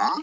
Huh?